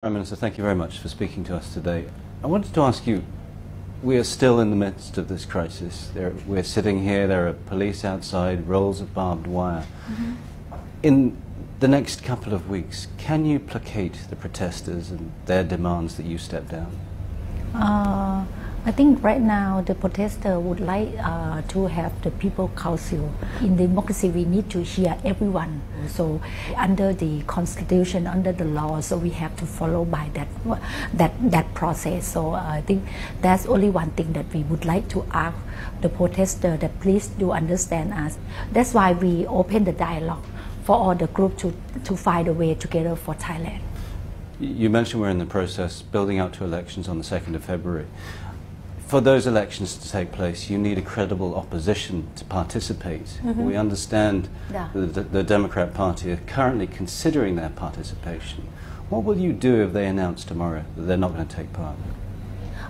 Prime Minister, thank you very much for speaking to us today. I wanted to ask you, we are still in the midst of this crisis. There, we're sitting here, there are police outside, rolls of barbed wire. Mm-hmm. In the next couple of weeks, can you placate the protesters and their demands that you step down? Uh, I think right now the protester would like uh, to have the people council. In democracy, we need to hear everyone. So under the constitution, under the law, so we have to follow by that that that process. So uh, I think that's only one thing that we would like to ask the protester that please do understand us. That's why we open the dialogue for all the group to to find a way together for Thailand. You mentioned we're in the process building out to elections on the 2nd of February for those elections to take place, you need a credible opposition to participate. Mm-hmm. We understand yeah. the, the Democrat Party are currently considering their participation. What will you do if they announce tomorrow that they're not going to take part?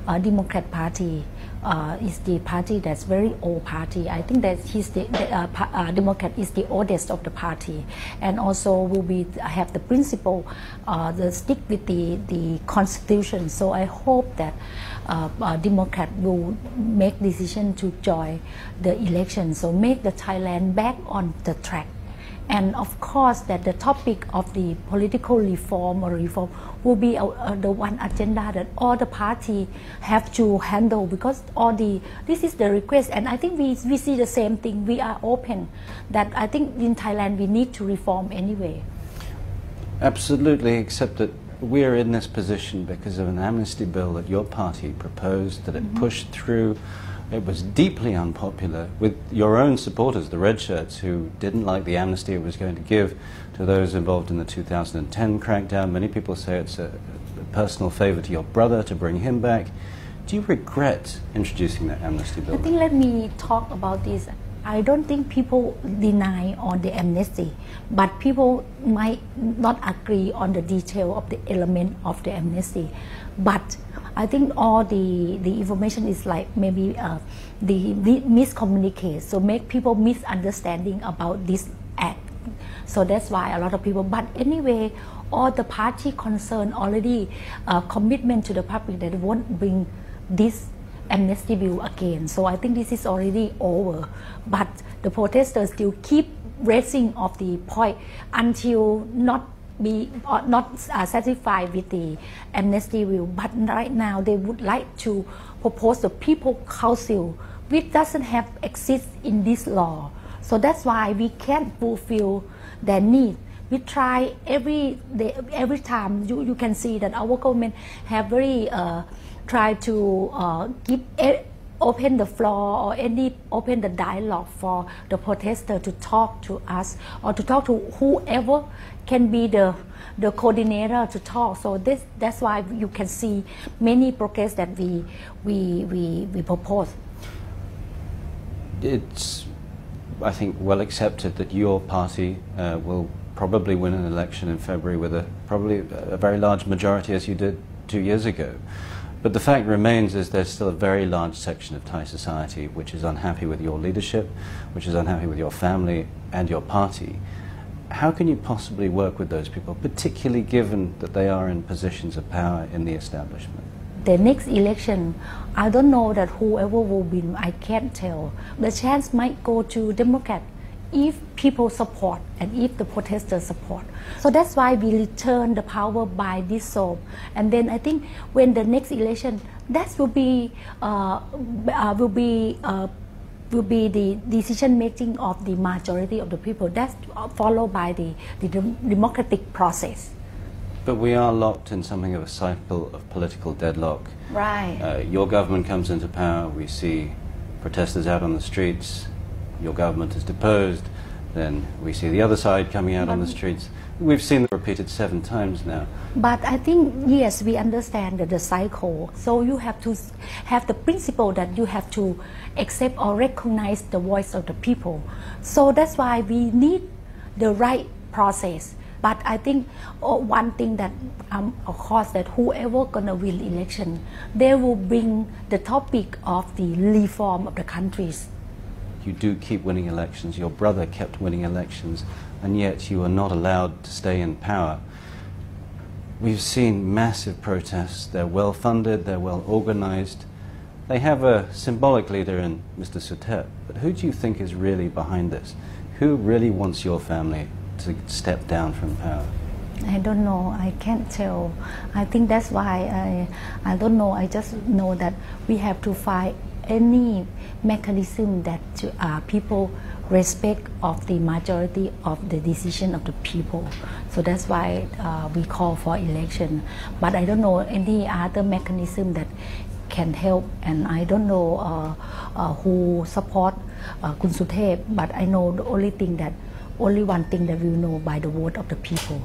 Our Democrat Party uh, is the party that's very old party. I think that he's the, the uh, uh, Democrat is the oldest of the party, and also will be have the principle, uh, the stick with the the constitution. So I hope that uh, uh, Democrat will make decision to join the election. So make the Thailand back on the track and of course that the topic of the political reform or reform will be uh, uh, the one agenda that all the party have to handle because all the this is the request. And I think we, we see the same thing. We are open that I think in Thailand we need to reform anyway. Absolutely except that we're in this position because of an amnesty bill that your party proposed that it mm-hmm. pushed through it was deeply unpopular with your own supporters, the red shirts, who didn't like the amnesty it was going to give to those involved in the 2010 crackdown. Many people say it's a, a personal favor to your brother to bring him back. Do you regret introducing that amnesty bill? I think let me talk about this. I don't think people deny on the amnesty, but people might not agree on the detail of the element of the amnesty. But I think all the, the information is like maybe uh, the, the miscommunicate, so make people misunderstanding about this act. So that's why a lot of people. But anyway, all the party concerned already uh, commitment to the public that won't bring this amnesty bill again. So I think this is already over. But the protesters still keep raising of the point until not be uh, not uh, satisfied with the amnesty bill, but right now they would like to propose the people council, which doesn't have exist in this law. So that's why we can't fulfill their need. We try every day, every time. You, you can see that our government have very uh, try to uh, give open the floor or any open the dialogue for the protester to talk to us or to talk to whoever can be the the coordinator to talk. So this that's why you can see many progress that we we we, we propose. It's I think well accepted that your party uh, will probably win an election in February with a probably a very large majority as you did two years ago. But the fact remains is there's still a very large section of Thai society which is unhappy with your leadership, which is unhappy with your family and your party. How can you possibly work with those people, particularly given that they are in positions of power in the establishment? The next election, I don't know that whoever will win, I can't tell. The chance might go to Democrat if people support and if the protesters support. So that's why we return the power by this soap. And then I think when the next election, that will be uh, uh, will be uh, will be the decision making of the majority of the people. That's followed by the, the democratic process. But we are locked in something of a cycle of political deadlock. Right. Uh, your government comes into power. We see protesters out on the streets your government is deposed, then we see the other side coming out on the streets. We've seen it repeated seven times now. But I think, yes, we understand the cycle. So you have to have the principle that you have to accept or recognize the voice of the people. So that's why we need the right process. But I think oh, one thing that, um, of course, that whoever gonna win election, they will bring the topic of the reform of the countries you do keep winning elections. Your brother kept winning elections, and yet you are not allowed to stay in power. we've seen massive protests. They're well funded, they're well organized. They have a symbolic leader in Mr. Suthep. But who do you think is really behind this? Who really wants your family to step down from power? I don't know. I can't tell. I think that's why I, I don't know. I just know that we have to find any mechanism that uh, people respect of the majority of the decision of the people. So that's why uh, we call for election. But I don't know any other mechanism that can help and I don't know uh, uh, who support uh, Kun but I know the only thing that only one thing that we know by the vote of the people